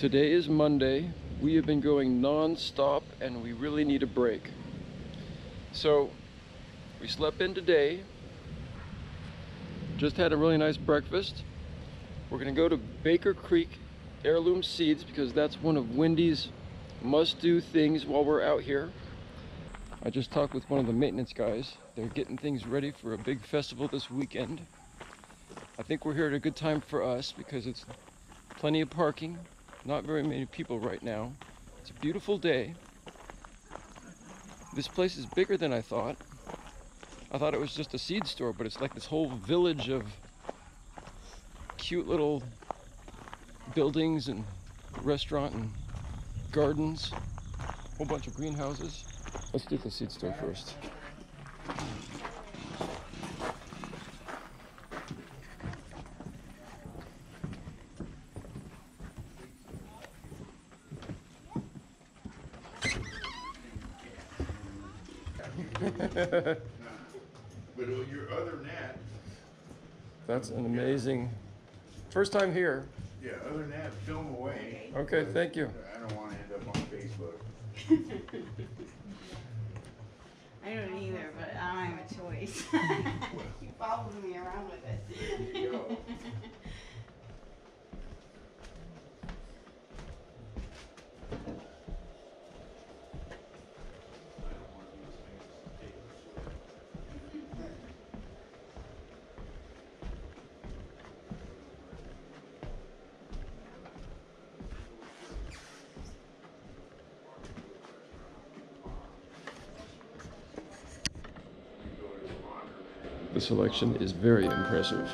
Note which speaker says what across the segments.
Speaker 1: Today is Monday. We have been going non-stop and we really need a break. So we slept in today. Just had a really nice breakfast. We're gonna go to Baker Creek Heirloom Seeds because that's one of Wendy's must-do things while we're out here. I just talked with one of the maintenance guys. They're getting things ready for a big festival this weekend. I think we're here at a good time for us because it's plenty of parking, not very many people right now. It's a beautiful day. This place is bigger than I thought. I thought it was just a seed store, but it's like this whole village of cute little buildings and restaurant and gardens, a whole bunch of greenhouses. Let's do the seed store first.
Speaker 2: But uh, your other than that,
Speaker 1: That's an amazing, first time here.
Speaker 2: yeah, other than that, film away.
Speaker 1: Okay, thank you.
Speaker 2: I don't wanna end up on Facebook.
Speaker 3: I don't either, but I don't have a choice. he follows me around with it.
Speaker 1: Selection is very impressive.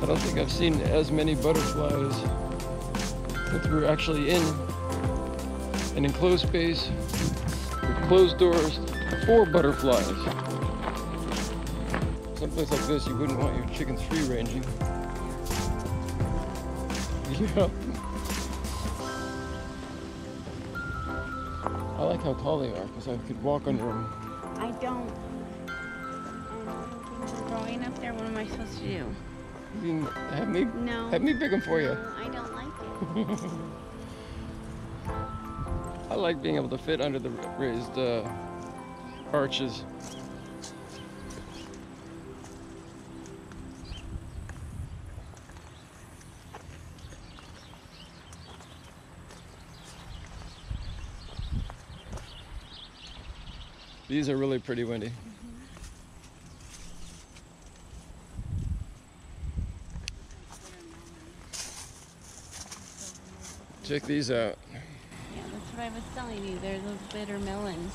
Speaker 1: I don't think I've seen as many butterflies since we're actually in an enclosed space with closed doors for butterflies. Someplace like this, you wouldn't want your chickens free ranging. Yeah. I like how tall they are because I could walk under them.
Speaker 3: I don't. Um, growing up there, what am I supposed to do?
Speaker 1: You have me
Speaker 3: No.
Speaker 1: have me pick them for you.
Speaker 3: I don't like it.
Speaker 1: I like being able to fit under the raised uh, arches. These are really pretty, Wendy. Check these out.
Speaker 3: Yeah, that's what I was telling you. They're those bitter melons.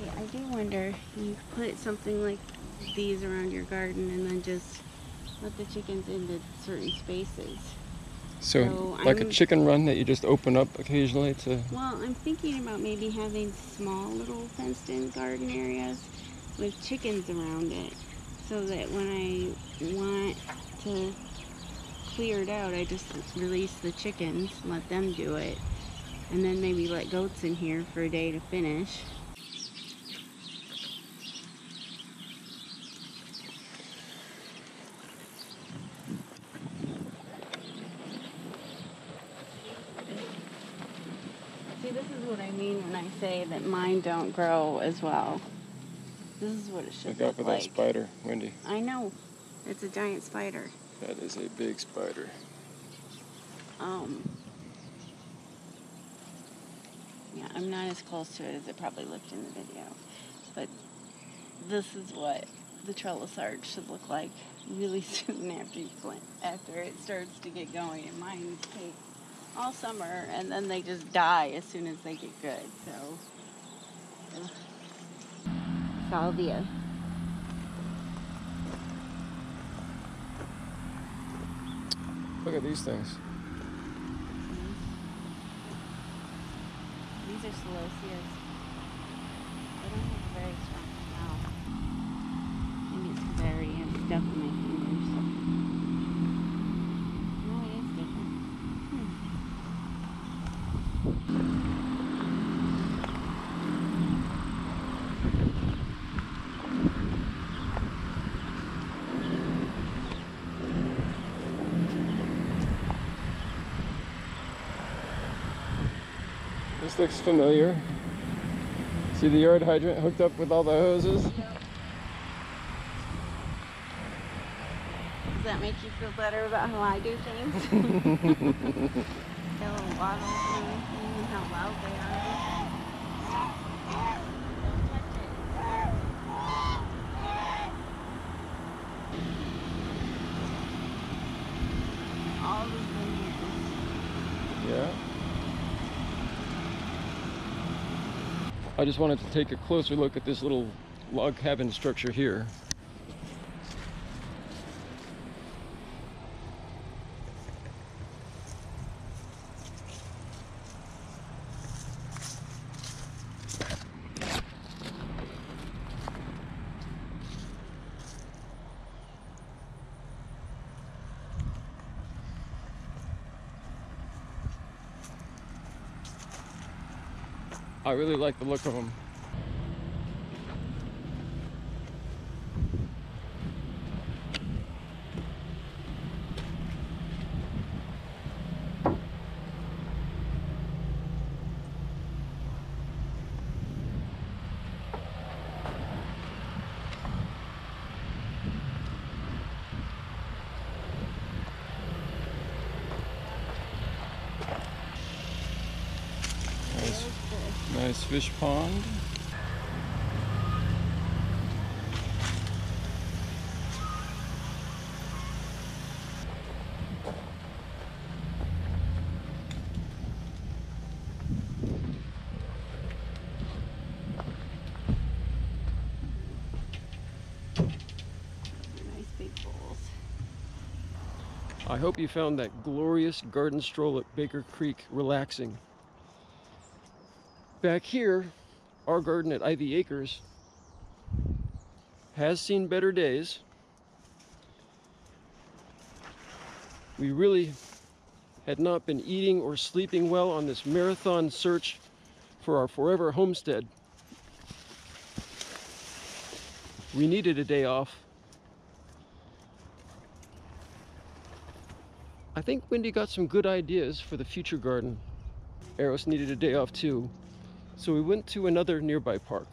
Speaker 3: Yeah, I do wonder. You put something like these around your garden and then just let the chickens into certain spaces.
Speaker 1: So,
Speaker 3: So
Speaker 1: like a
Speaker 3: I'm-
Speaker 1: chicken run that you just open up occasionally to.
Speaker 3: Well, I'm thinking about maybe having small little fenced in garden areas with chickens around it so that when I want to clear it out, I just release the chickens, let them do it, and then maybe let goats in here for a day to finish. See, this is what I mean when I say that mine don't grow as well. This is what it should
Speaker 1: Look out
Speaker 3: look
Speaker 1: for
Speaker 3: like.
Speaker 1: that spider, Wendy.
Speaker 3: I know. It's a giant spider.
Speaker 1: That is a big spider.
Speaker 3: Um, yeah, I'm not as close to it as it probably looked in the video. But this is what the trellis arch should look like really soon after you plant, after it starts to get going. And mine take all summer and then they just die as soon as they get good. So. Salvia.
Speaker 1: Look at these things.
Speaker 3: These are celosias. They don't have a very strong smell. Maybe it's because I already have stuff in my fingers. No, it is different. Hmm.
Speaker 1: This looks familiar. See the yard hydrant hooked up with all the hoses?
Speaker 3: Does that make you feel better about how I do things? the little waddles and how loud they are. Don't touch it. All the things.
Speaker 1: Yeah. I just wanted to take a closer look at this little log cabin structure here. I really like the look of them. Nice fish pond. I hope you found that glorious garden stroll at Baker Creek relaxing. Back here, our garden at Ivy Acres has seen better days. We really had not been eating or sleeping well on this marathon search for our forever homestead. We needed a day off. I think Wendy got some good ideas for the future garden. Eros needed a day off too, so we went to another nearby park.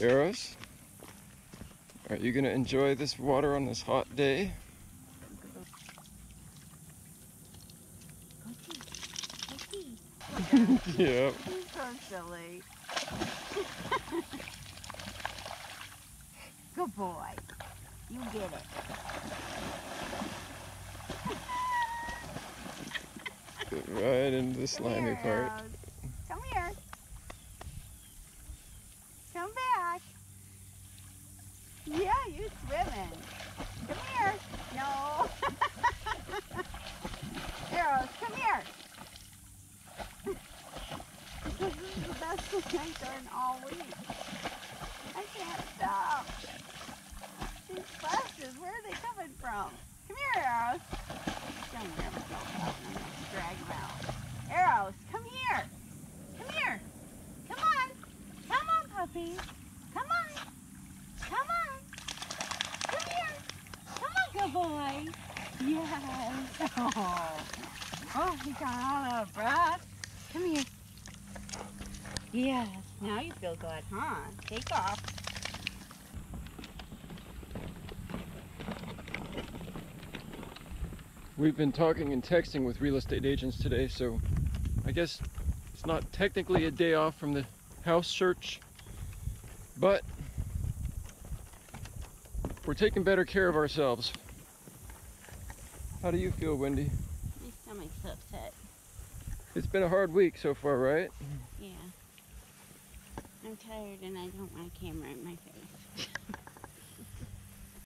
Speaker 1: Eros, are you gonna enjoy this water on this hot day?
Speaker 3: silly. Good boy. You get it.
Speaker 1: Right into the slimy part.
Speaker 3: Come here. Come back. Yeah, you're swimming. Come here. No. Eros, come here. this is the best thing I've done all week. I can't stop. These splashes, where are they coming from? Come here, Eros. Don't wear myself out. I'm going to drag them out. Eros, come here. Come here. Come on. Come on, puppy. Come on. Come on. Come here. Come on, good boy. Yes. Oh, oh he got all out of breath. Come here. Yes. Now you feel good, huh? Take off.
Speaker 1: We've been talking and texting with real estate agents today, so I guess it's not technically a day off from the house search, but we're taking better care of ourselves. How do you feel, Wendy?
Speaker 3: My stomach's upset.
Speaker 1: It's been a hard week so far, right?
Speaker 3: Yeah. I'm tired and I don't want a camera in my face.